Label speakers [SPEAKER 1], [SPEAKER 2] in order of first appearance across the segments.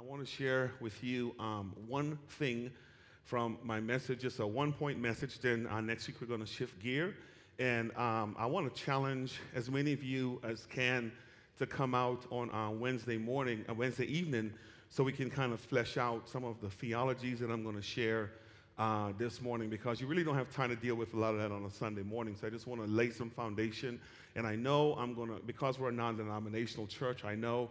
[SPEAKER 1] I want to share with you um, one thing from my message. just a one point message. Then uh, next week we're going to shift gear. And um, I want to challenge as many of you as can to come out on uh, Wednesday morning, uh, Wednesday evening, so we can kind of flesh out some of the theologies that I'm going to share uh, this morning because you really don't have time to deal with a lot of that on a Sunday morning. So I just want to lay some foundation. And I know I'm going to, because we're a non denominational church, I know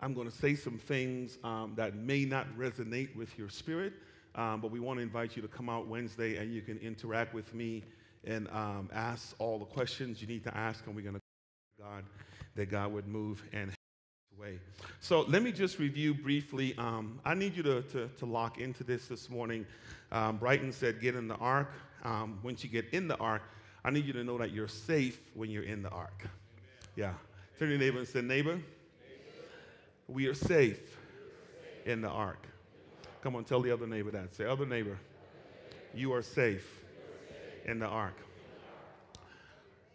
[SPEAKER 1] I'm going to say some things um, that may not resonate with your spirit, um, but we want to invite you to come out Wednesday and you can interact with me and um, ask all the questions you need to ask, and we're going to God that God would move and way. So let me just review briefly. Um, I need you to, to, to, lock into this this morning. Um, Brighton said, get in the ark. Um, once you get in the ark, I need you to know that you're safe when you're in the ark. Amen. Yeah. Turn to your neighbor and say, neighbor, we are safe in the ark. Come on, tell the other neighbor that. Say, other neighbor, you are safe in the ark.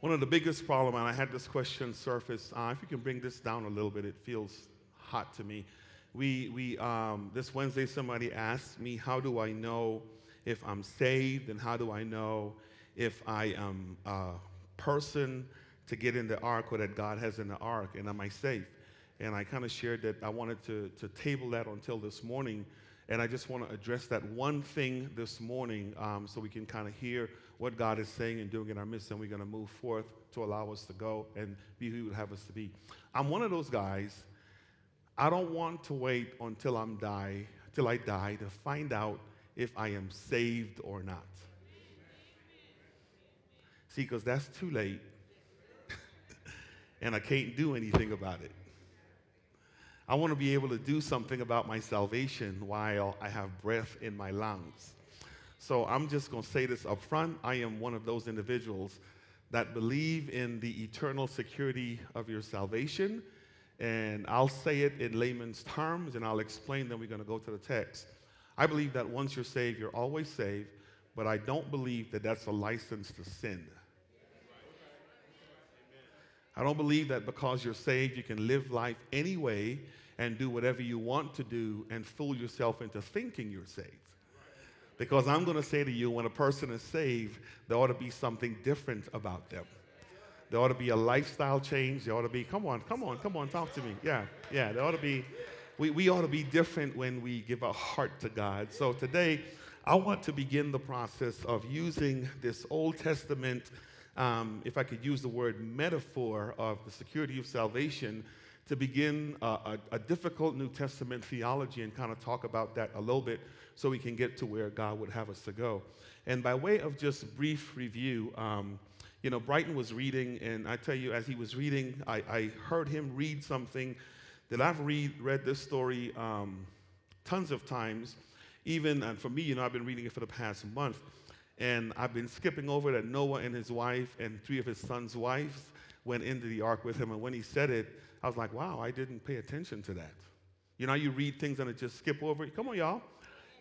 [SPEAKER 1] One of the biggest problems, and I had this question surface, uh, if you can bring this down a little bit, it feels hot to me. We, we, um, this Wednesday, somebody asked me, how do I know if I'm saved, and how do I know if I am a person to get in the ark or that God has in the ark, and am I safe? And I kind of shared that I wanted to, to table that until this morning. And I just want to address that one thing this morning um, so we can kind of hear what God is saying and doing in our midst, and we're going to move forth to allow us to go and be who He would have us to be. I'm one of those guys, I don't want to wait until I'm die, till I die to find out if I am saved or not. See, because that's too late, and I can't do anything about it. I want to be able to do something about my salvation while I have breath in my lungs. So I'm just going to say this up front. I am one of those individuals that believe in the eternal security of your salvation. And I'll say it in layman's terms and I'll explain, then we're going to go to the text. I believe that once you're saved, you're always saved, but I don't believe that that's a license to sin. I don't believe that because you're saved, you can live life anyway and do whatever you want to do and fool yourself into thinking you're saved. Because I'm going to say to you, when a person is saved, there ought to be something different about them. There ought to be a lifestyle change. There ought to be, come on, come on, come on, talk to me. Yeah, yeah, there ought to be, we, we ought to be different when we give our heart to God. So today, I want to begin the process of using this Old Testament um, if I could use the word metaphor of the security of salvation, to begin a, a, a, difficult New Testament theology and kind of talk about that a little bit so we can get to where God would have us to go. And by way of just brief review, um, you know, Brighton was reading, and I tell you, as he was reading, I, I heard him read something that I've read, read this story um, tons of times. Even, and for me, you know, I've been reading it for the past month. And I've been skipping over that Noah and his wife and three of his sons' wives went into the ark with him. And when he said it, I was like, wow, I didn't pay attention to that. You know, you read things and it just skip over. Come on, y'all.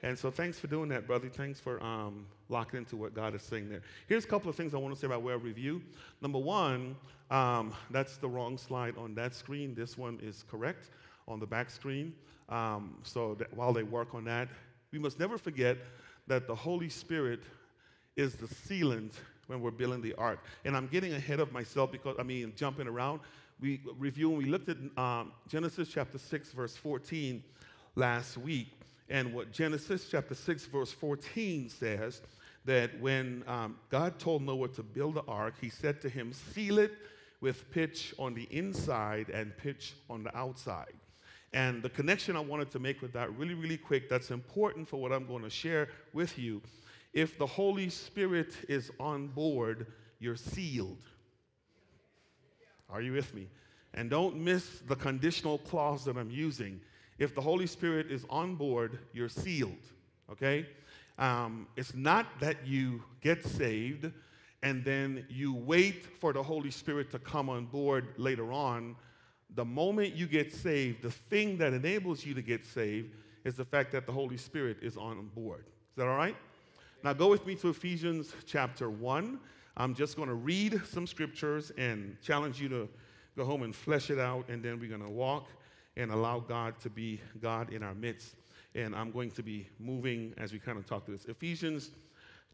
[SPEAKER 1] And so thanks for doing that, brother. Thanks for um, locking into what God is saying there. Here's a couple of things I want to say about of review. Number one, um, that's the wrong slide on that screen. This one is correct on the back screen. Um, so while they work on that, we must never forget that the Holy Spirit is the sealant when we're building the ark. And I'm getting ahead of myself because, I mean, jumping around. We reviewing, we looked at um, Genesis chapter 6, verse 14 last week. And what Genesis chapter 6, verse 14 says that when um, God told Noah to build the ark, he said to him, Seal it with pitch on the inside and pitch on the outside. And the connection I wanted to make with that really, really quick, that's important for what I'm going to share with you, if the Holy Spirit is on board, you're sealed. Are you with me? And don't miss the conditional clause that I'm using. If the Holy Spirit is on board, you're sealed. Okay? Um, it's not that you get saved and then you wait for the Holy Spirit to come on board later on. The moment you get saved, the thing that enables you to get saved is the fact that the Holy Spirit is on board. Is that all right? Now, go with me to Ephesians chapter 1. I'm just going to read some scriptures and challenge you to go home and flesh it out, and then we're going to walk and allow God to be God in our midst. And I'm going to be moving as we kind of talk to this. Ephesians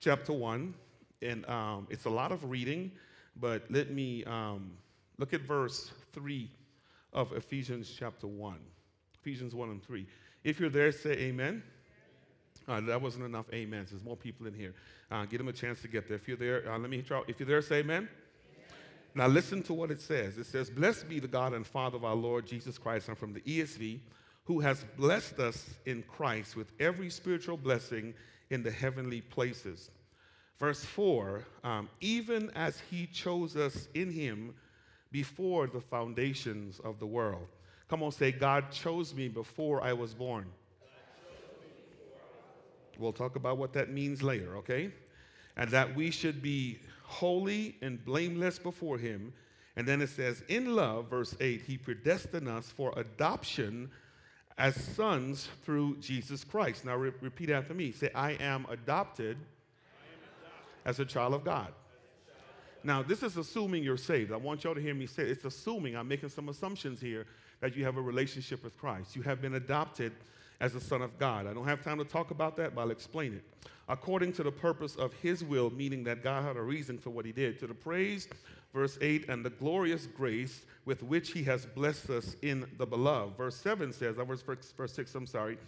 [SPEAKER 1] chapter 1, and um, it's a lot of reading, but let me um, look at verse 3 of Ephesians chapter 1. Ephesians 1 and 3. If you're there, say amen. Uh, that wasn't enough amens. There's more people in here. Uh, give them a chance to get there. If you're there, uh, let me try. If you're there, say amen. Now listen to what it says. It says, Blessed be the God and Father of our Lord Jesus Christ. And from the ESV, who has blessed us in Christ with every spiritual blessing in the heavenly places. Verse 4 um, Even as he chose us in him before the foundations of the world. Come on, say, God chose me before I was born. We'll talk about what that means later, okay? And that we should be holy and blameless before Him. And then it says, in love, verse 8, He predestined us for adoption as sons through Jesus Christ. Now re- repeat after me. Say, I am adopted, I am adopted as a child of God. Now, this is assuming you're saved. I want y'all to hear me say it. It's assuming, I'm making some assumptions here, that you have a relationship with Christ. You have been adopted as a son of God. I don't have time to talk about that, but I'll explain it. According to the purpose of his will, meaning that God had a reason for what he did, to the praise, verse 8, and the glorious grace with which he has blessed us in the beloved. Verse 7 says, uh, verse, verse 6, I'm sorry.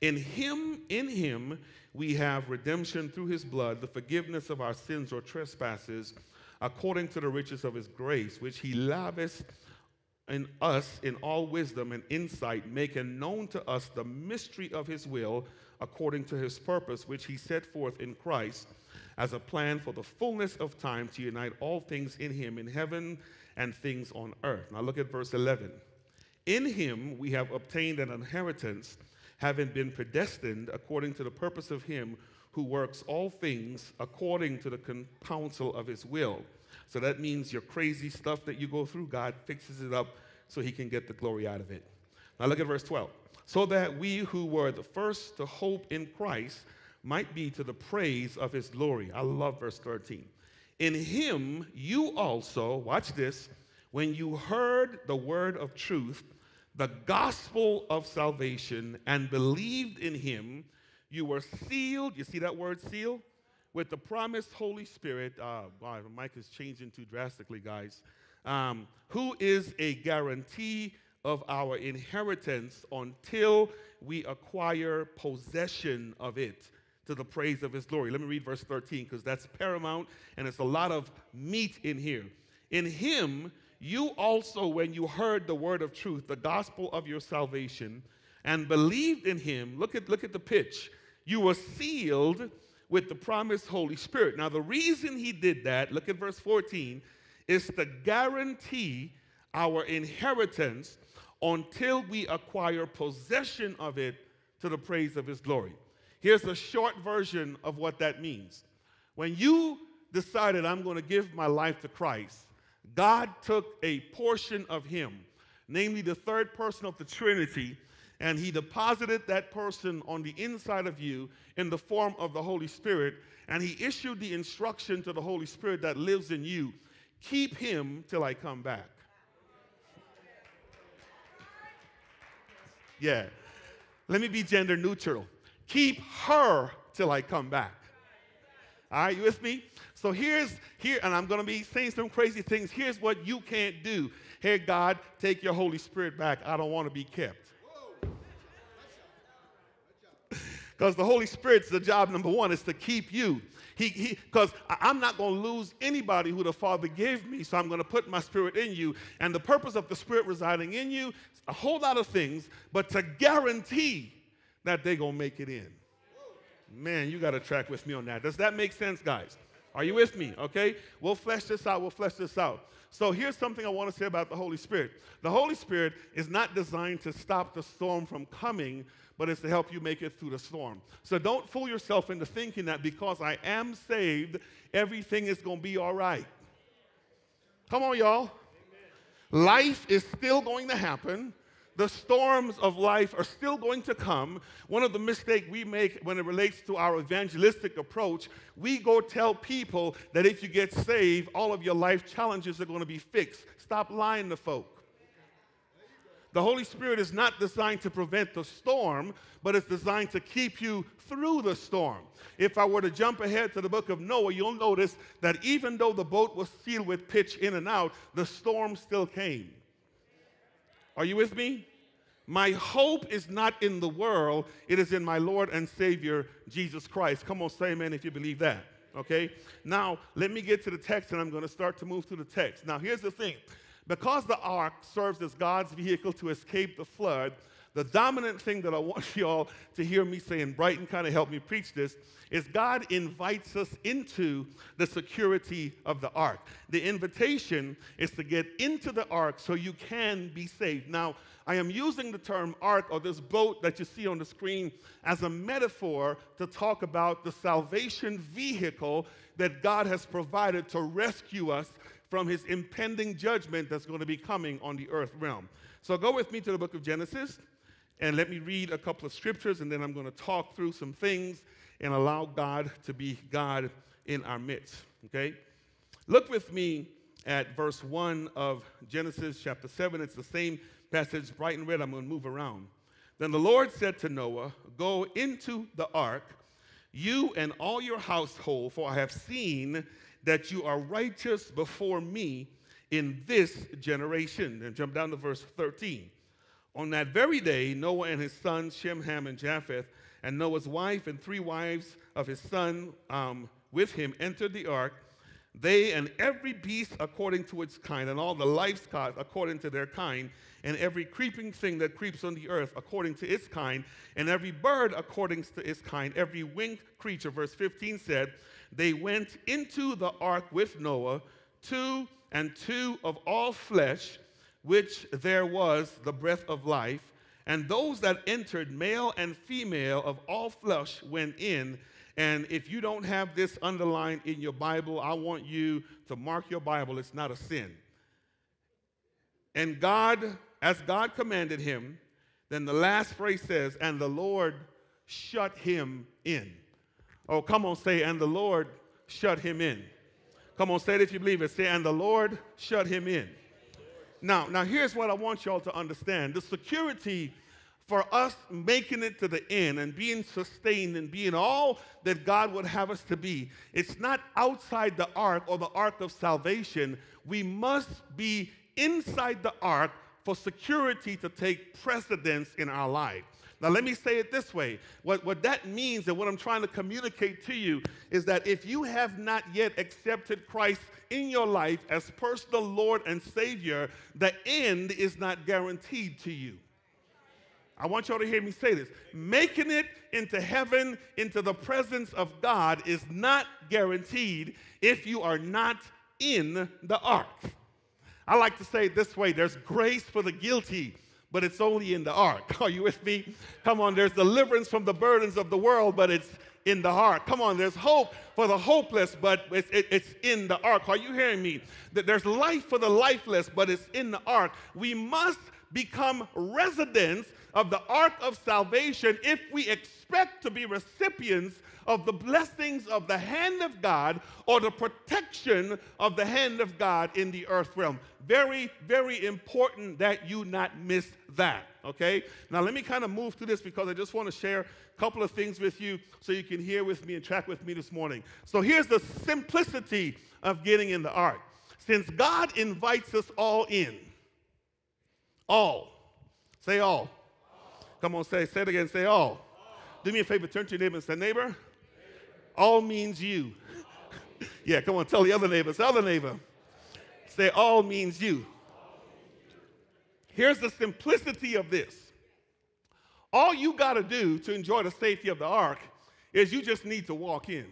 [SPEAKER 1] In him, in him, we have redemption through his blood, the forgiveness of our sins or trespasses, according to the riches of his grace, which he lavished in us in all wisdom and insight, making known to us the mystery of his will according to his purpose, which he set forth in Christ as a plan for the fullness of time to unite all things in him in heaven and things on earth. Now look at verse 11. In him we have obtained an inheritance, having been predestined according to the purpose of him who works all things according to the counsel of his will so that means your crazy stuff that you go through, God fixes it up so he can get the glory out of it. Now look at verse 12. So that we who were the first to hope in Christ might be to the praise of his glory. I love verse 13. In him you also, watch this, when you heard the word of truth, the gospel of salvation, and believed in him, you were sealed. You see that word seal? With the promised Holy Spirit. Uh, wow, mic is changing too drastically, guys. Um, who is a guarantee of our inheritance until we acquire possession of it to the praise of his glory. Let me read verse 13 because that's paramount and it's a lot of meat in here. In him, you also, when you heard the word of truth, the gospel of your salvation, and believed in him, look at, look at the pitch. You were sealed with the promised Holy Spirit. Now, the reason he did that, look at verse 14, is to guarantee our inheritance until we acquire possession of it to the praise of his glory. Here's a short version of what that means. When you decided, I'm going to give my life to Christ, God took a portion of him, namely the third person of the Trinity, and he deposited that person on the inside of you in the form of the Holy Spirit, and he issued the instruction to the Holy Spirit that lives in you keep him till I come back. Yeah. Let me be gender neutral. Keep her till I come back. All right, you with me? So here's here, and I'm gonna be saying some crazy things. Here's what you can't do. Hey, God, take your Holy Spirit back. I don't want to be kept. Because the Holy Spirit's the job number one is to keep you. He, because I'm not going to lose anybody who the Father gave me, so I'm going to put my Spirit in you. And the purpose of the Spirit residing in you, a whole lot of things, but to guarantee that they're going to make it in. Man, you got to track with me on that. Does that make sense, guys? Are you with me? Okay? We'll flesh this out. We'll flesh this out. So here's something I want to say about the Holy Spirit. The Holy Spirit is not designed to stop the storm from coming, but it's to help you make it through the storm. So don't fool yourself into thinking that because I am saved, everything is going to be all right. Come on, y'all. Life is still going to happen. The storms of life are still going to come. One of the mistakes we make when it relates to our evangelistic approach, we go tell people that if you get saved, all of your life challenges are going to be fixed. Stop lying to folk. The Holy Spirit is not designed to prevent the storm, but it's designed to keep you through the storm. If I were to jump ahead to the book of Noah, you'll notice that even though the boat was sealed with pitch in and out, the storm still came. Are you with me? My hope is not in the world, it is in my Lord and Savior, Jesus Christ. Come on, say amen if you believe that. Okay? Now, let me get to the text and I'm going to start to move through the text. Now, here's the thing because the ark serves as God's vehicle to escape the flood, the dominant thing that I want y'all to hear me say, and Brighton kind of helped me preach this, is God invites us into the security of the ark. The invitation is to get into the ark so you can be saved. Now, I am using the term ark or this boat that you see on the screen as a metaphor to talk about the salvation vehicle that God has provided to rescue us from his impending judgment that's going to be coming on the earth realm. So go with me to the book of Genesis and let me read a couple of scriptures and then I'm going to talk through some things and allow God to be God in our midst. Okay? Look with me at verse 1 of Genesis chapter 7. It's the same passage, Brighton read. I'm going to move around. Then the Lord said to Noah, Go into the ark, you and all your household, for I have seen that you are righteous before me in this generation. And jump down to verse 13. On that very day, Noah and his sons, Shem, Ham, and Japheth, and Noah's wife and three wives of his son um, with him entered the ark, they and every beast according to its kind, and all the livestock according to their kind, and every creeping thing that creeps on the earth according to its kind, and every bird according to its kind, every winged creature. Verse 15 said, they went into the ark with Noah, two and two of all flesh, which there was the breath of life. And those that entered, male and female of all flesh, went in. And if you don't have this underlined in your Bible, I want you to mark your Bible. It's not a sin. And God, as God commanded him, then the last phrase says, and the Lord shut him in. Oh, come on, say, and the Lord shut him in. Come on, say it if you believe it. Say, and the Lord shut him in. Now, now here's what I want y'all to understand. The security for us making it to the end and being sustained and being all that God would have us to be, it's not outside the ark or the ark of salvation. We must be inside the ark for security to take precedence in our life. Now, let me say it this way. What, what that means and what I'm trying to communicate to you is that if you have not yet accepted Christ in your life as personal Lord and Savior, the end is not guaranteed to you. I want y'all to hear me say this. Making it into heaven, into the presence of God, is not guaranteed if you are not in the ark. I like to say it this way there's grace for the guilty but it's only in the ark. Are you with me? Come on, there's deliverance from the burdens of the world, but it's in the ark. Come on, there's hope for the hopeless, but it's, it, it's in the ark. Are you hearing me? That there's life for the lifeless, but it's in the ark. We must become residents of the ark of salvation if we expect to be recipients of the blessings of the hand of God or the protection of the hand of God in the earth realm. Very, very important that you not miss that, okay? Now, let me kind of move through this because I just want to share a couple of things with you so you can hear with me and track with me this morning. So, here's the simplicity of getting in the ark. Since God invites us all in, all, say all. Come on, say, say it again, say all. Do me a favor, turn to your neighbor and say, neighbor, all means you. yeah, come on, tell the other neighbor. Tell the neighbor. Say, all means you. Here's the simplicity of this. All you got to do to enjoy the safety of the ark is you just need to walk in.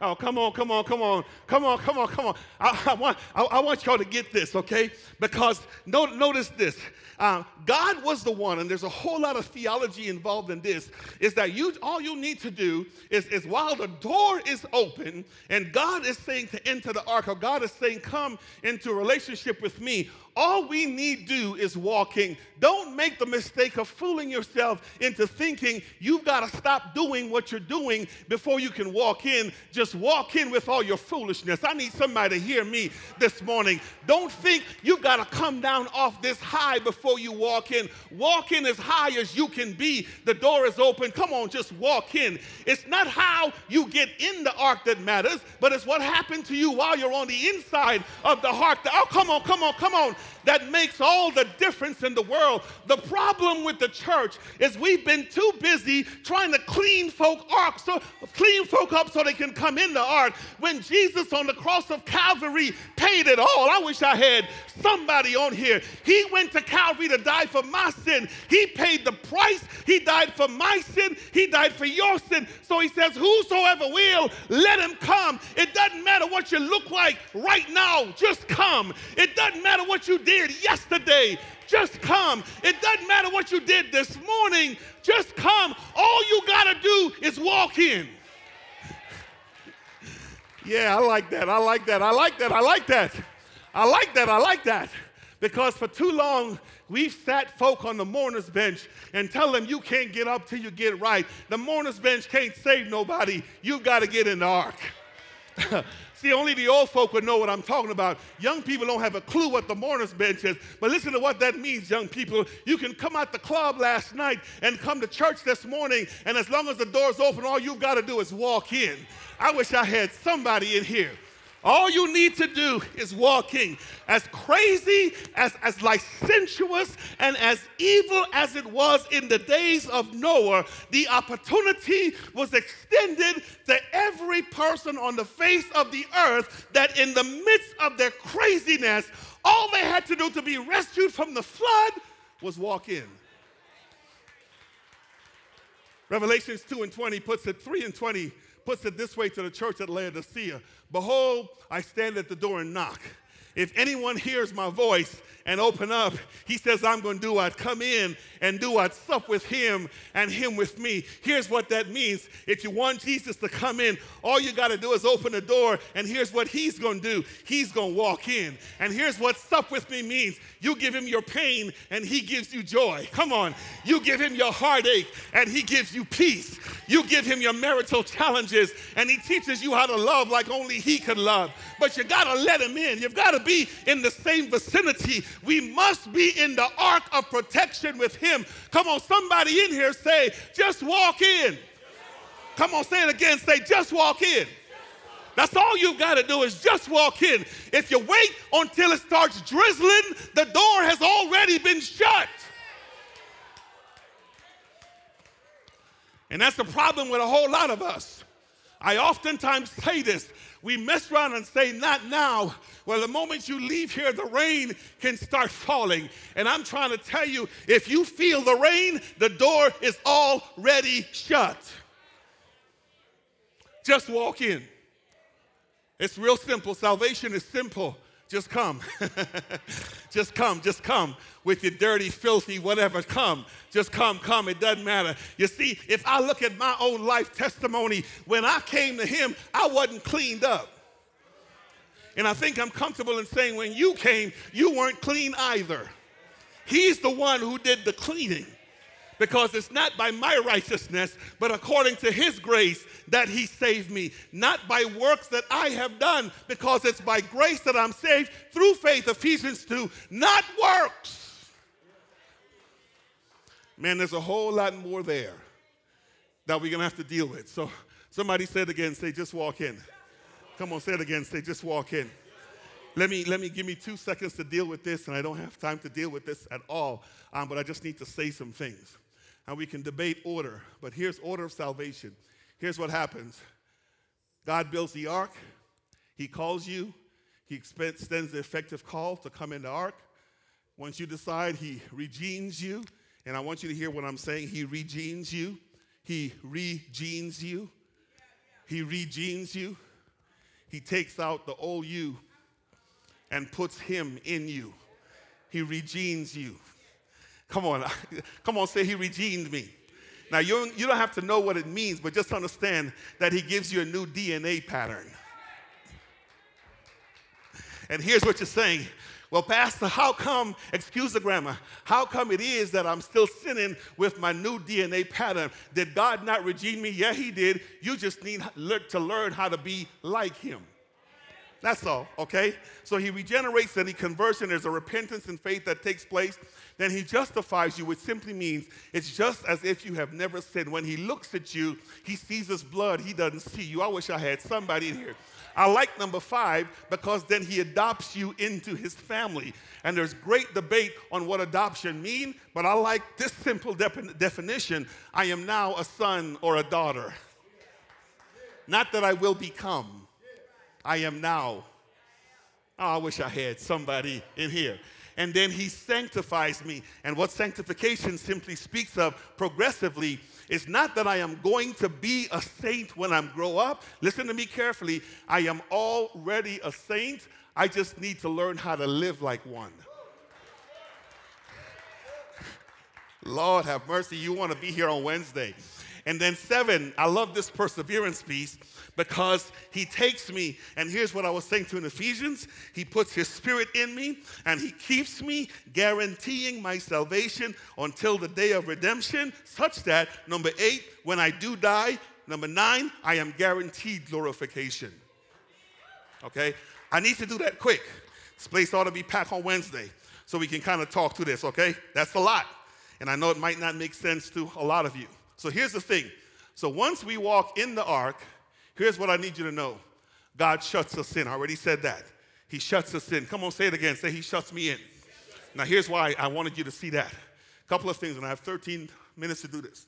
[SPEAKER 1] Oh, come on, come on, come on, come on, come on, come on. I, I want, I, I, want y'all to get this, okay? Because no, notice this. Uh, God was the one, and there's a whole lot of theology involved in this, is that you all you need to do is, is while the door is open and God is saying to enter the ark, or God is saying, come into relationship with me, all we need do is walking. Don't make the mistake of fooling yourself into thinking you've got to stop doing what you're doing before you can walk in. Just walk in with all your foolishness. I need somebody to hear me this morning. Don't think you've got to come down off this high before you walk in. Walk in as high as you can be. The door is open. Come on, just walk in. It's not how you get in the ark that matters, but it's what happened to you while you're on the inside of the ark. Oh, come on, come on, come on. That makes all the difference in the world. The problem with the church is we've been too busy trying to clean folk ark, so clean folk up so they can come in the ark. When Jesus on the cross of Calvary paid it all. I wish I had somebody on here. He went to Calvary to die for my sin. He paid the price. He died for my sin. He died for your sin. So he says, Whosoever will, let him come. It doesn't matter what you look like right now, just come. It doesn't matter what you did yesterday, just come. It doesn't matter what you did this morning, just come. All you got to do is walk in. Yeah, I like that. I like that. I like that. I like that. I like that. I like that. Because for too long, we've sat folk on the mourner's bench and tell them you can't get up till you get right. The mourner's bench can't save nobody. You've got to get in the ark. See, only the old folk would know what I'm talking about. Young people don't have a clue what the mourner's bench is. But listen to what that means, young people. You can come out the club last night and come to church this morning, and as long as the door's open, all you've got to do is walk in. I wish I had somebody in here all you need to do is walk in. As crazy, as, as licentious, and as evil as it was in the days of Noah, the opportunity was extended to every person on the face of the earth that in the midst of their craziness, all they had to do to be rescued from the flood was walk in. Revelations 2 and 20 puts it, 3 and 20 puts it this way to the church at Laodicea Behold, I stand at the door and knock. If anyone hears my voice and open up, he says, I'm going to do what? Come in and do what? Sup with him and him with me. Here's what that means. If you want Jesus to come in, all you got to do is open the door, and here's what he's going to do. He's going to walk in. And here's what sup with me means. You give him your pain, and he gives you joy. Come on. You give him your heartache, and he gives you peace. You give him your marital challenges, and he teaches you how to love like only he could love. But you got to let him in. You've got to be in the same vicinity. We must be in the ark of protection with him. Come on, somebody in here say, just walk in. Come on, say it again. Say, just walk in. That's all you've got to do is just walk in. If you wait until it starts drizzling, the door has already been shut. And that's the problem with a whole lot of us. I oftentimes say this. We mess around and say, not now. Well, the moment you leave here, the rain can start falling. And I'm trying to tell you if you feel the rain, the door is already shut. Just walk in. It's real simple. Salvation is simple. Just come. just come. Just come with your dirty, filthy, whatever. Come. Just come. Come. It doesn't matter. You see, if I look at my own life testimony, when I came to Him, I wasn't cleaned up. And I think I'm comfortable in saying when you came, you weren't clean either. He's the one who did the cleaning because it's not by my righteousness, but according to his grace that he saved me, not by works that I have done, because it's by grace that I'm saved through faith, Ephesians 2, not works. Man, there's a whole lot more there that we're going to have to deal with. So somebody said again, say, just walk in. Come on, say it again, say, just walk in. Let me, let me give me two seconds to deal with this, and I don't have time to deal with this at all, um, but I just need to say some things and we can debate order, but here's order of salvation. Here's what happens God builds the ark, He calls you, He extends the effective call to come in the ark. Once you decide, He regenes you, and I want you to hear what I'm saying. He regenes you, He regenes you, He regenes you. He takes out the old you and puts Him in you. He regenes you. Come on, come on, say he redeemed me. Now, you, you don't have to know what it means, but just understand that he gives you a new DNA pattern. And here's what you're saying Well, Pastor, how come, excuse the grammar, how come it is that I'm still sinning with my new DNA pattern? Did God not redeem me? Yeah, He did. You just need to learn how to be like Him. That's all, okay? So he regenerates and he converts, and there's a repentance and faith that takes place. Then he justifies you, which simply means it's just as if you have never sinned. When he looks at you, he sees his blood, he doesn't see you. I wish I had somebody in here. I like number five because then he adopts you into his family. And there's great debate on what adoption means, but I like this simple de- definition I am now a son or a daughter. Not that I will become I am now. Oh, I wish I had somebody in here. And then he sanctifies me. And what sanctification simply speaks of progressively is not that I am going to be a saint when I grow up. Listen to me carefully. I am already a saint. I just need to learn how to live like one. Lord have mercy. You want to be here on Wednesday. And then seven, I love this perseverance piece because he takes me, and here's what I was saying to in Ephesians He puts his spirit in me, and he keeps me, guaranteeing my salvation until the day of redemption, such that, number eight, when I do die, number nine, I am guaranteed glorification. Okay? I need to do that quick. This place ought to be packed on Wednesday so we can kind of talk to this, okay? That's a lot. And I know it might not make sense to a lot of you. So here's the thing. So once we walk in the ark, here's what I need you to know God shuts us in. I already said that. He shuts us in. Come on, say it again. Say, He shuts me in. Now, here's why I wanted you to see that. A couple of things, and I have 13 minutes to do this.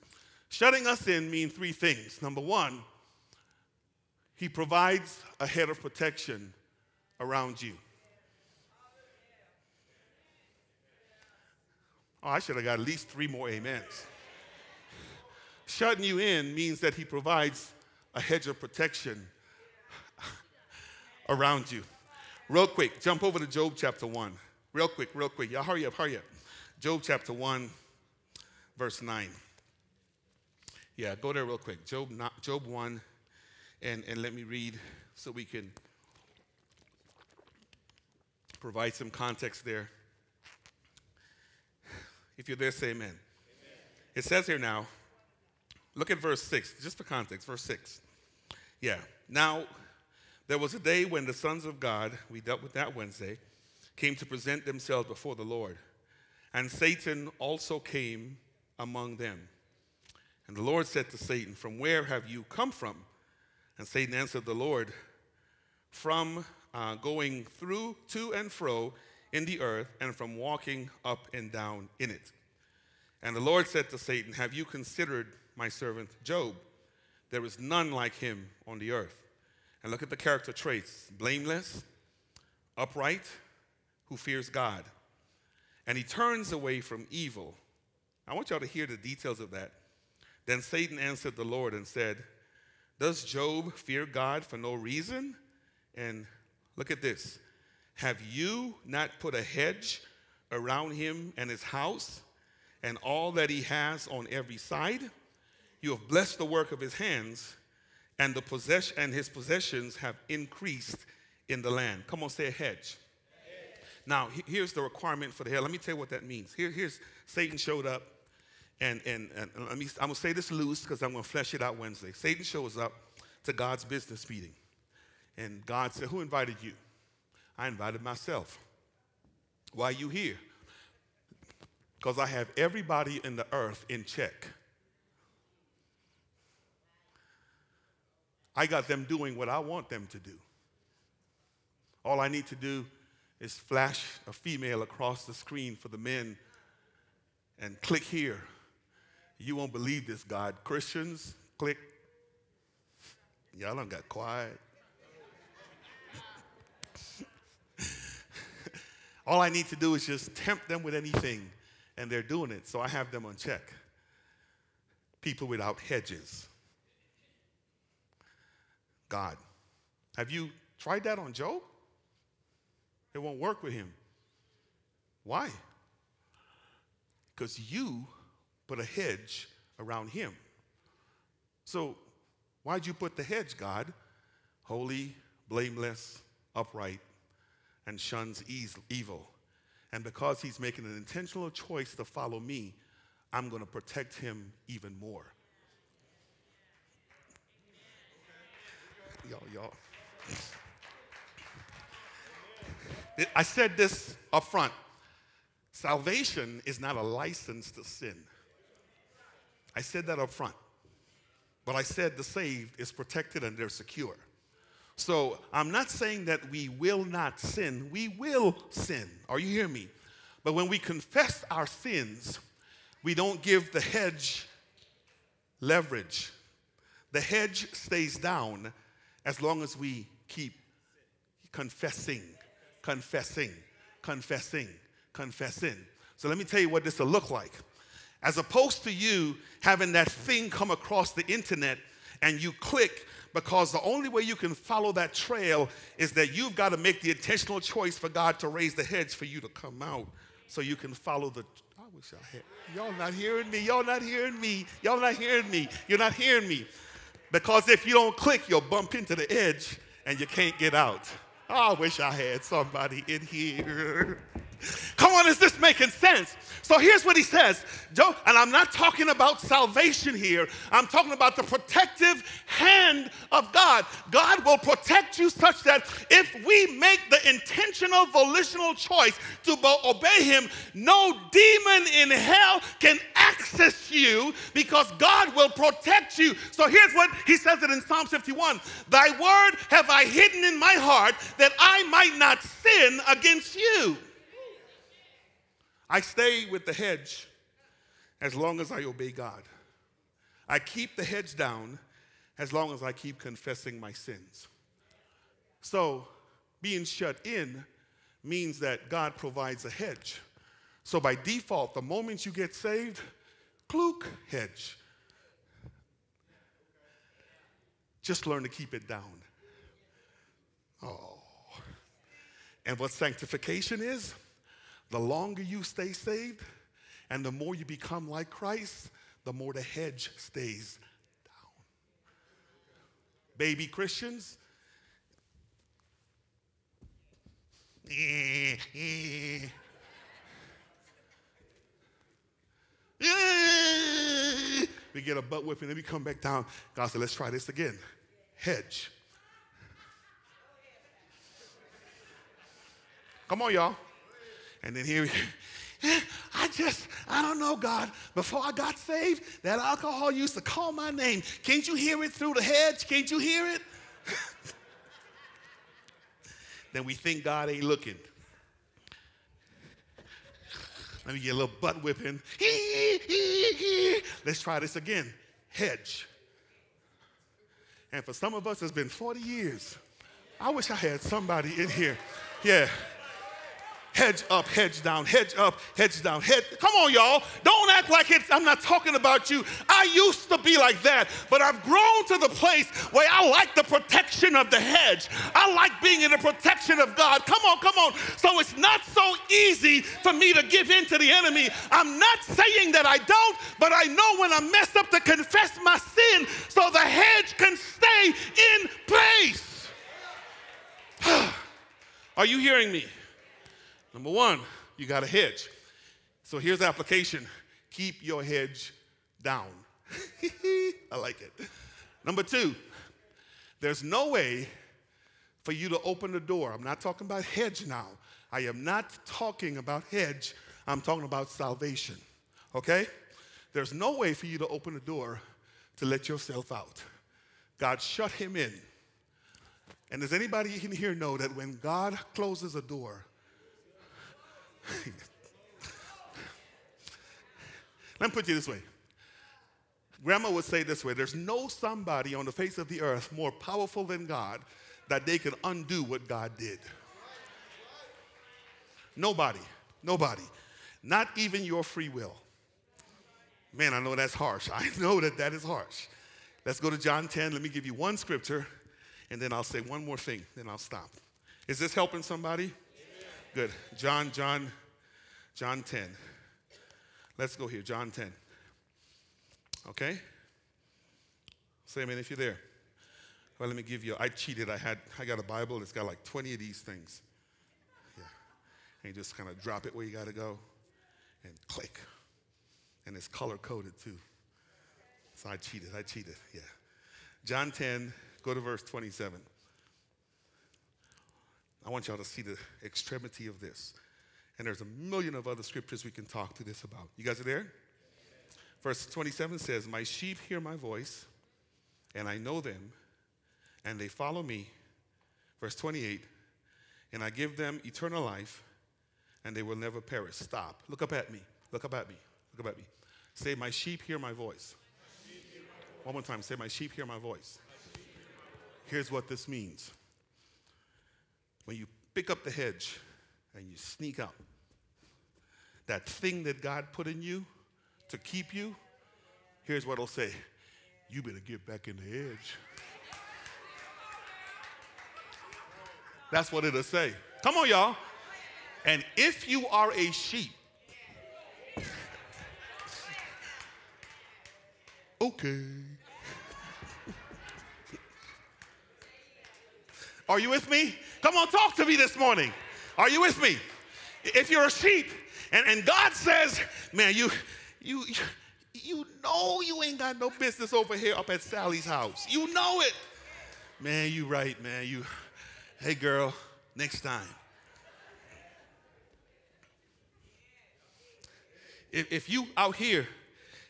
[SPEAKER 1] Shutting us in means three things. Number one, He provides a head of protection around you. Oh, I should have got at least three more amens. Shutting you in means that he provides a hedge of protection around you. Real quick, jump over to Job chapter 1. Real quick, real quick. Y'all hurry up, hurry up. Job chapter 1, verse 9. Yeah, go there real quick. Job, not, Job 1, and, and let me read so we can provide some context there. If you're there, say amen. amen. It says here now, Look at verse 6, just for context, verse 6. Yeah. Now, there was a day when the sons of God, we dealt with that Wednesday, came to present themselves before the Lord. And Satan also came among them. And the Lord said to Satan, From where have you come from? And Satan answered the Lord, From uh, going through to and fro in the earth, and from walking up and down in it. And the Lord said to Satan, Have you considered my servant Job. There is none like him on the earth. And look at the character traits blameless, upright, who fears God. And he turns away from evil. I want y'all to hear the details of that. Then Satan answered the Lord and said, Does Job fear God for no reason? And look at this. Have you not put a hedge around him and his house and all that he has on every side? You have blessed the work of his hands, and the possession and his possessions have increased in the land. Come on, say a hedge. Now, here's the requirement for the hedge. Let me tell you what that means. Here, here's Satan showed up, and, and, and let me, I'm going to say this loose because I'm going to flesh it out Wednesday. Satan shows up to God's business meeting, and God said, Who invited you? I invited myself. Why are you here? Because I have everybody in the earth in check. I got them doing what I want them to do. All I need to do is flash a female across the screen for the men and click here. You won't believe this, God. Christians, click. Y'all don't got quiet. All I need to do is just tempt them with anything, and they're doing it. So I have them on check. People without hedges. God. Have you tried that on Job? It won't work with him. Why? Because you put a hedge around him. So, why'd you put the hedge, God? Holy, blameless, upright, and shuns evil. And because he's making an intentional choice to follow me, I'm going to protect him even more. Y'all, y'all. I said this up front. Salvation is not a license to sin. I said that up front. But I said the saved is protected and they're secure. So I'm not saying that we will not sin. We will sin. Are you hearing me? But when we confess our sins, we don't give the hedge leverage. The hedge stays down as long as we keep confessing, confessing, confessing, confessing. So let me tell you what this will look like. As opposed to you having that thing come across the internet and you click because the only way you can follow that trail is that you've got to make the intentional choice for God to raise the hedge for you to come out so you can follow the. I wish I had. Y'all not hearing me. Y'all not hearing me. Y'all not hearing me. You're not hearing me. Because if you don't click, you'll bump into the edge and you can't get out. I wish I had somebody in here. Come on, is this making sense? So here's what he says, and I'm not talking about salvation here. I'm talking about the protective hand of God. God will protect you such that if we make the intentional volitional choice to obey him, no demon in hell can access you because God will protect you. So here's what he says it in Psalm 51. Thy word have I hidden in my heart that I might not sin against you. I stay with the hedge as long as I obey God. I keep the hedge down as long as I keep confessing my sins. So, being shut in means that God provides a hedge. So, by default, the moment you get saved, kluk, hedge. Just learn to keep it down. Oh. And what sanctification is? The longer you stay saved and the more you become like Christ, the more the hedge stays down. Baby Christians, we get a butt whipping, then we come back down. God said, let's try this again. Hedge. Come on, y'all. And then here, I just, I don't know, God. Before I got saved, that alcohol used to call my name. Can't you hear it through the hedge? Can't you hear it? then we think God ain't looking. Let me get a little butt whipping. Let's try this again. Hedge. And for some of us, it's been 40 years. I wish I had somebody in here. Yeah hedge up, hedge down, hedge up, hedge down, head. Come on, y'all. Don't act like it's, I'm not talking about you. I used to be like that, but I've grown to the place where I like the protection of the hedge. I like being in the protection of God. Come on, come on. So it's not so easy for me to give in to the enemy. I'm not saying that I don't, but I know when I mess up to confess my sin so the hedge can stay in place. Are you hearing me? Number one, you got a hedge. So here's the application keep your hedge down. I like it. Number two, there's no way for you to open the door. I'm not talking about hedge now. I am not talking about hedge. I'm talking about salvation. Okay? There's no way for you to open the door to let yourself out. God shut him in. And does anybody in here know that when God closes a door, Let me put it this way. Grandma would say this way there's no somebody on the face of the earth more powerful than God that they can undo what God did. Nobody. Nobody. Not even your free will. Man, I know that's harsh. I know that that is harsh. Let's go to John 10. Let me give you one scripture, and then I'll say one more thing, then I'll stop. Is this helping somebody? Good. John, John, John 10. Let's go here. John 10. Okay? Say amen if you're there. Well, let me give you, I cheated. I had, I got a Bible. It's got like 20 of these things. Yeah. And you just kind of drop it where you got to go and click. And it's color coded too. So I cheated. I cheated. Yeah. John 10, go to verse 27. I want y'all to see the extremity of this. And there's a million of other scriptures we can talk to this about. You guys are there? Verse 27 says, My sheep hear my voice, and I know them, and they follow me. Verse 28, and I give them eternal life, and they will never perish. Stop. Look up at me. Look up at me. Look up at me. Say, My sheep hear my voice. One more time. Say, My sheep hear my voice. Here's what this means when you pick up the hedge and you sneak out, that thing that God put in you to keep you, here's what it'll say You better get back in the hedge. That's what it'll say. Come on, y'all. And if you are a sheep, okay. Are you with me? Come on, talk to me this morning. Are you with me? If you're a sheep and, and God says, man, you, you, you know you ain't got no business over here up at Sally's house. You know it. Man, you right, man. You, hey girl, next time. If, if you out here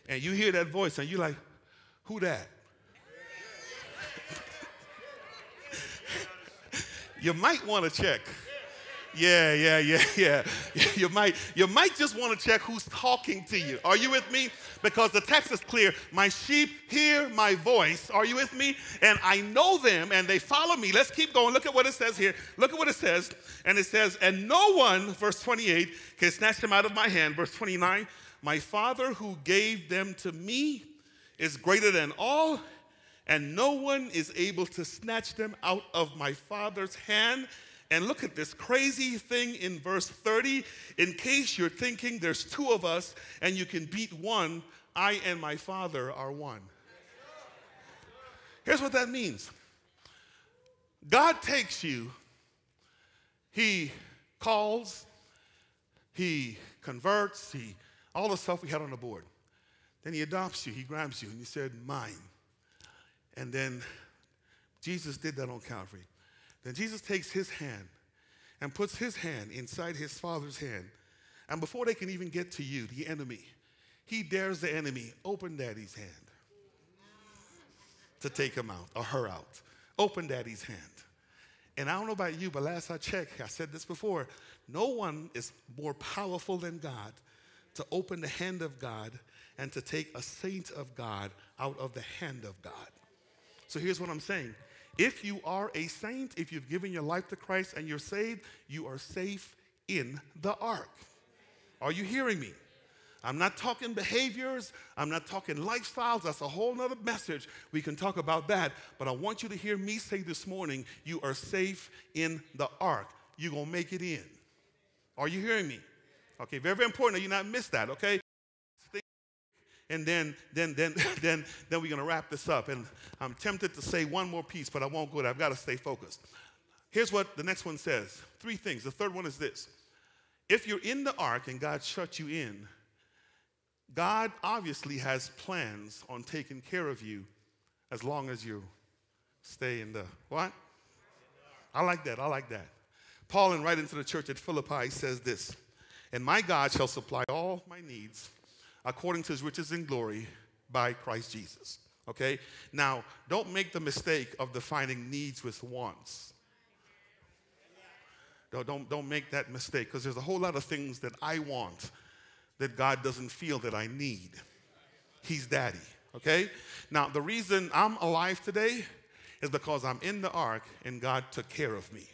[SPEAKER 1] and you hear that voice and you like, who that? You might want to check. Yeah, yeah, yeah, yeah. You might, you might just want to check who's talking to you. Are you with me? Because the text is clear. My sheep hear my voice. Are you with me? And I know them and they follow me. Let's keep going. Look at what it says here. Look at what it says. And it says, and no one, verse 28, can snatch them out of my hand. Verse 29, my Father who gave them to me is greater than all and no one is able to snatch them out of my Father's hand. And look at this crazy thing in verse 30. In case you're thinking there's two of us and you can beat one, I and my Father are one. Here's what that means God takes you, He calls, He converts, He all the stuff we had on the board. Then He adopts you, He grabs you, and He said, Mine. And then Jesus did that on Calvary. Then Jesus takes his hand and puts his hand inside his father's hand. And before they can even get to you, the enemy, he dares the enemy, open daddy's hand to take him out or her out. Open daddy's hand. And I don't know about you, but last I checked, I said this before, no one is more powerful than God to open the hand of God and to take a saint of God out of the hand of God. So here's what I'm saying. If you are a saint, if you've given your life to Christ and you're saved, you are safe in the ark. Are you hearing me? I'm not talking behaviors. I'm not talking lifestyles. That's a whole nother message. We can talk about that. But I want you to hear me say this morning you are safe in the ark. You're going to make it in. Are you hearing me? Okay, very, very important that you not miss that, okay? And then then then then then we're going to wrap this up. And i'm tempted to say one more piece but i won't go there. I've got to stay focused. Here's what the next one says. Three things. The third one is this. If you're in the ark and god shut you in god obviously has plans on taking care of you as long as you stay in the what? I like that. I like that. Paul in writing to the church at philippi says this and my god shall supply all my needs according to his riches and glory by Christ Jesus. Okay? Now, don't make the mistake of defining needs with wants. Don't, don't, don't make that mistake because there's a whole lot of things that I want that God doesn't feel that I need. He's daddy, okay? Now, the reason I'm alive today is because I'm in the ark and God took care of me.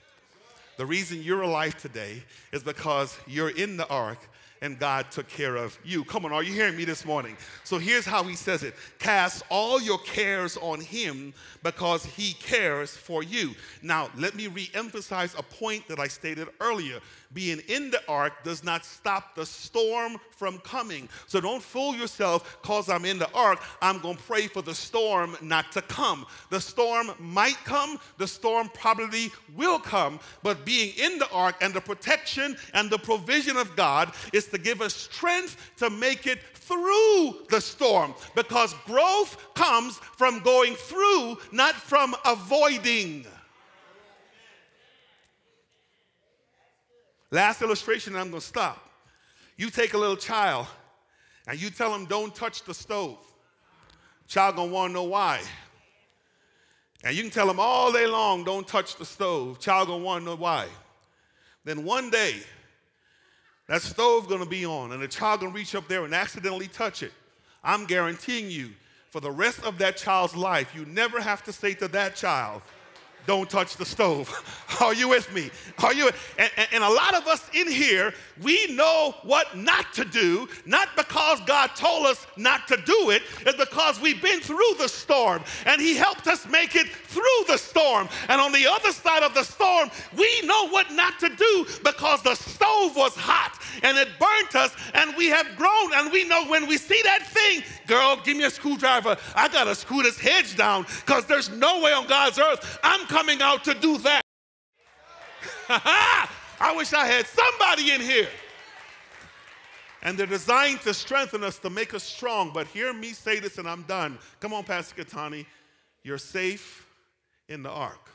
[SPEAKER 1] The reason you're alive today is because you're in the ark and God took care of you. Come on, are you hearing me this morning? So here's how he says it Cast all your cares on him because he cares for you. Now, let me re emphasize a point that I stated earlier being in the ark does not stop the storm from coming. So don't fool yourself because I'm in the ark. I'm going to pray for the storm not to come. The storm might come, the storm probably will come, but being in the ark and the protection and the provision of God is to give us strength to make it through the storm because growth comes from going through, not from avoiding. Last illustration, I'm going to stop. You take a little child and you tell him, don't touch the stove. Child going to want to know why. And you can tell him all day long, don't touch the stove. Child want to know why. Then one day, that stove to be on and the child to reach up there and accidentally touch it. I'm guaranteeing you, for the rest of that child's life, you never have to say to that child, don't touch the stove. Are you with me? Are you? And, and, a lot of us in here, we know what not to do, not because God told us not to do it, it's because we've been through the storm and He helped us make it through the storm. And on the other side of the storm, we know what not to do because the stove was hot and it burnt us and we have grown and we know when we see that thing, girl, give me a screwdriver. I got to screw this hedge down because there's no way on God's earth I'm coming out to do that. I wish I had somebody in here. And they're designed to strengthen us, to make us strong. But hear me say this, and I'm done. Come on, Pastor Kotane. You're safe in the ark.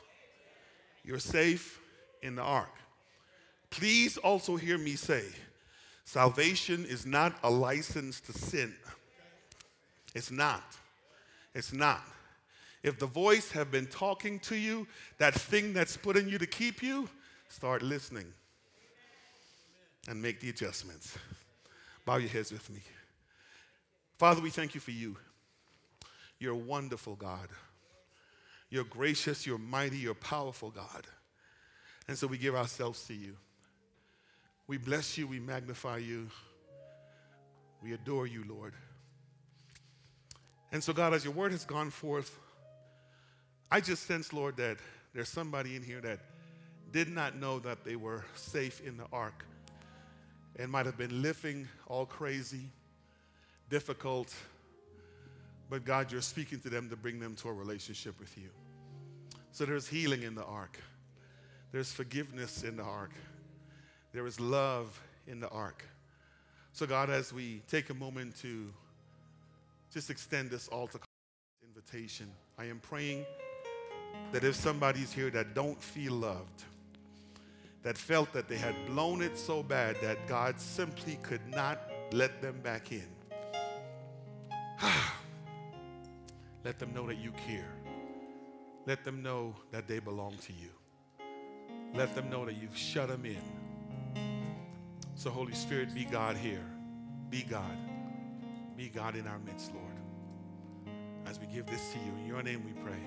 [SPEAKER 1] You're safe in the ark. Please also hear me say salvation is not a license to sin. It's not. It's not. If the voice have been talking to you, that thing that's putting you to keep you, start listening and make the adjustments. Bow your heads with me. Father, we thank you for you. You're a wonderful God. You're gracious, you're mighty, you're powerful God. And so we give ourselves to you. We bless you, we magnify you, we adore you, Lord. And so, God, as your word has gone forth, I just sense, Lord, that there's somebody in here that did not know that they were safe in the ark and might have been living all crazy, difficult, but God, you're speaking to them to bring them to a relationship with you. So there's healing in the ark, there's forgiveness in the ark, there is love in the ark. So, God, as we take a moment to just extend this altar invitation, I am praying that if somebody's here that don't feel loved, that felt that they had blown it so bad that God simply could not let them back in, let them know that you care. Let them know that they belong to you. Let them know that you've shut them in. So, Holy Spirit, be God here. Be God. Be God in our midst, Lord. As we give this to you, in your name we pray.